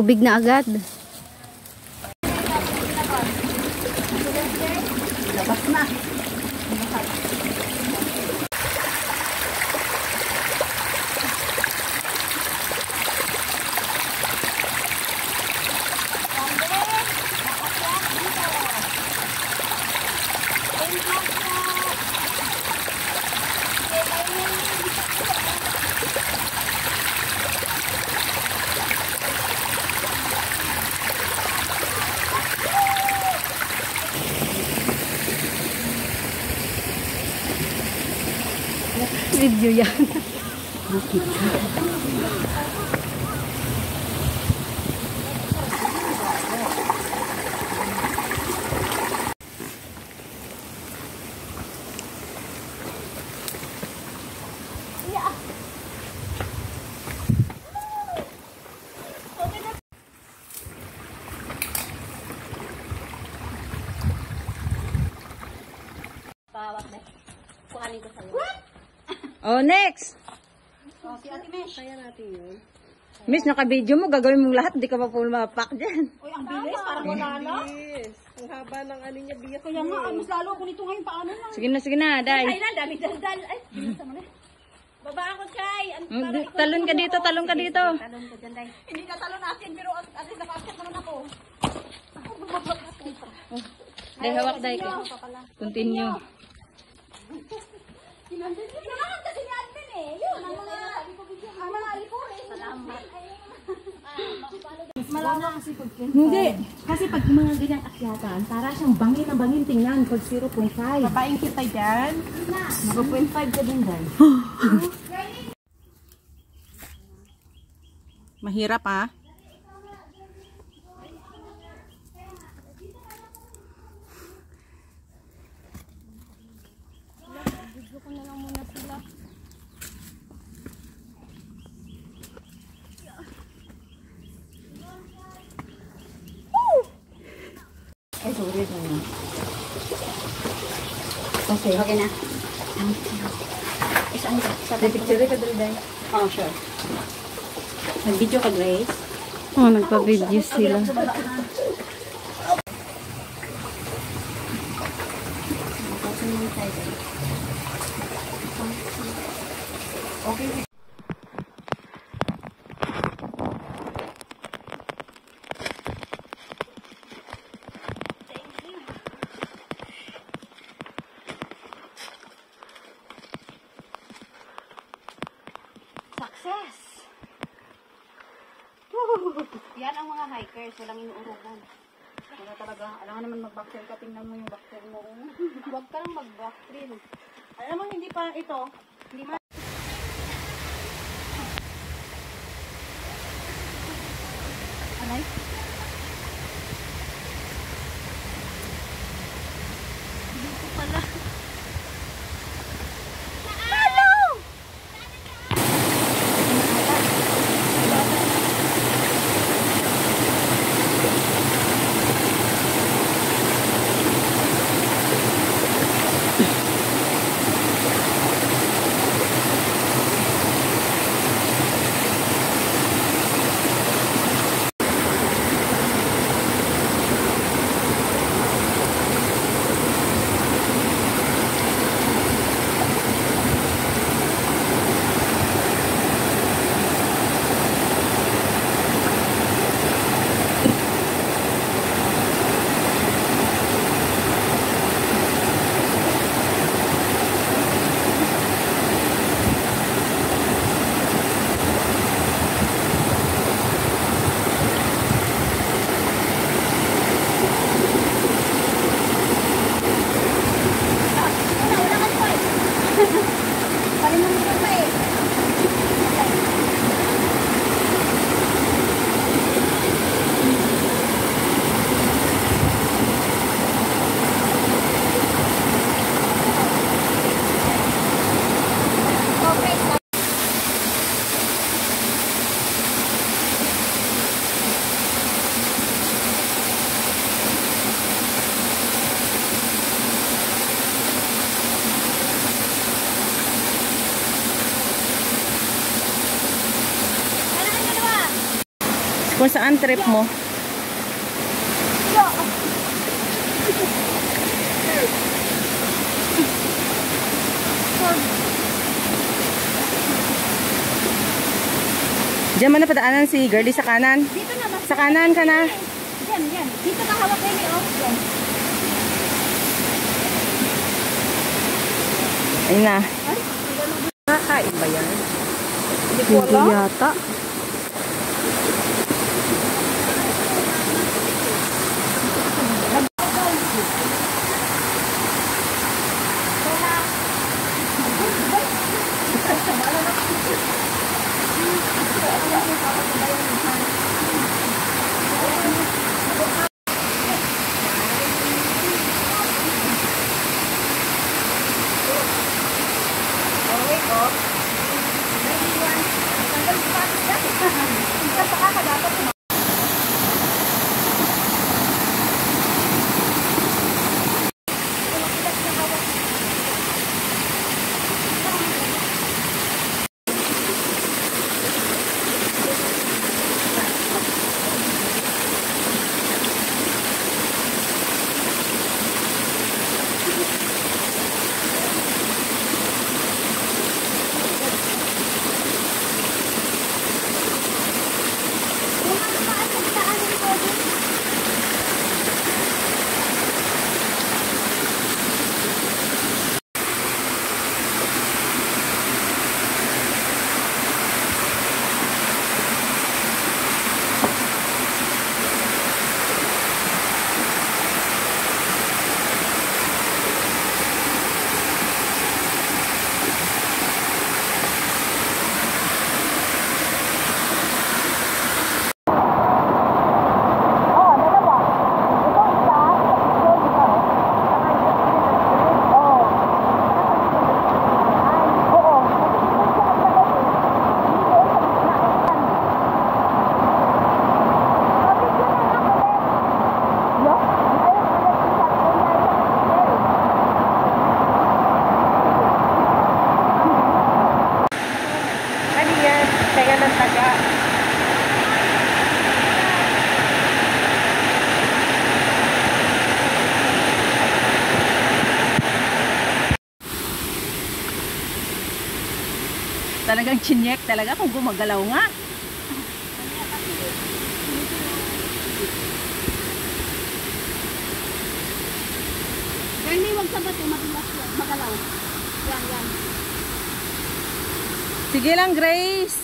Tubig na agad. Video yan. Pawak na. Kuhanin ko sa'yo. Oh, next. Oh, si Ate Mesh. Miss, naka-video mo, gagawin mong lahat, hindi ka pa po mapak dyan. Uy, ang bilis. Parang wala na. Ang haba ng ano niya, biyak Kaya nga, mas lalo ako nito ngayon. Paano na? Sige na, sige na, Ay day. na, dami daldal. Ay, mo na. Baba ako, Chay. Oh, di- talon ka dito, talon ka dito. Talon ko dyan, Day. Hindi ka talon natin, pero at least nakasya naman ako. Ako, bumabak ako. Day, hawak, day. Continue. Kailangan kasi ni Admin eh. Yun, ang mga, ang mga alipores. Salamat. Hindi. Kasi pag mga ganyang akyatan, para siyang bangin na bangin tingnan pag 0.5. Babaeng kita dyan. Mag-0.5 ka din dyan. Mahirap ah. Okay, okay na. Isang ka. Sa picture ka dali day. Oh, sure. Nag-video ka, Grace? Oh, nagpa-video sila. Success! Hikers, walang inuurugan. Wala talaga, alam nga naman mag-backtrail ka, tingnan mo yung backtrail mo. Huwag ka lang mag-back trail. Alam mo, hindi pa ito, hindi pa Anay? Kung saan trip mo? Diyan mo na padaanan si Girlie sa kanan. Dito na, mas. Sa kanan ka na. Yan, yan. Dito ka hawak kayo, oh. Yan. Ayun na. Nakakain ba yan? Hindi yata. Chinyek talaga kung gumagalaw nga. Ganyan, huwag sa bato, madulas yan. Magalaw. Yan, yan. Sige lang, Grace.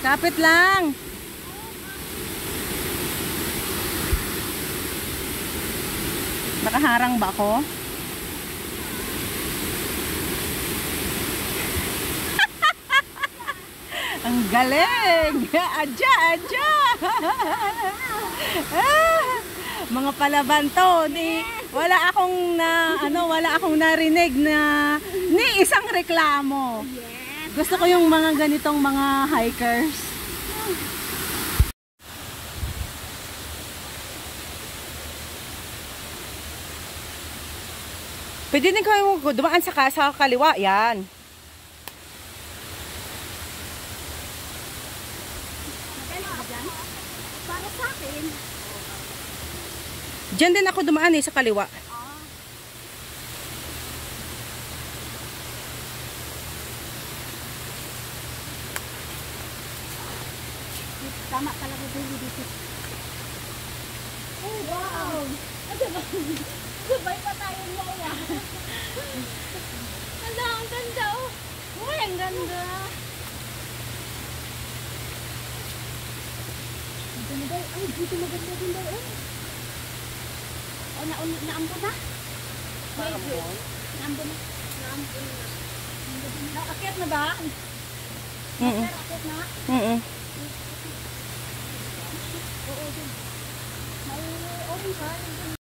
Kapit lang. Nakaharang ba ako? Ang galing! Adya, adya! Mga palaban to, di, wala akong na, ano, wala akong narinig na ni isang reklamo. Gusto ko yung mga ganitong mga hikers. Pwede din kayo dumaan sa, sa kaliwa, yan. Para sa akin, Diyan din ako dumaan eh, sa kaliwa. tama talaga dito dito. Oh, wow! Sabay pa tayo niya. Hala, ang ganda oh. Uy, ang ganda. Ang ganda. Ay, dito maganda din daw eh. Oh, na naambo na? Medyo. Naambo na. Naambo na. Nakakyat na ba? Mm Nakakyat na? -mm. Oo, dun. May orange ha?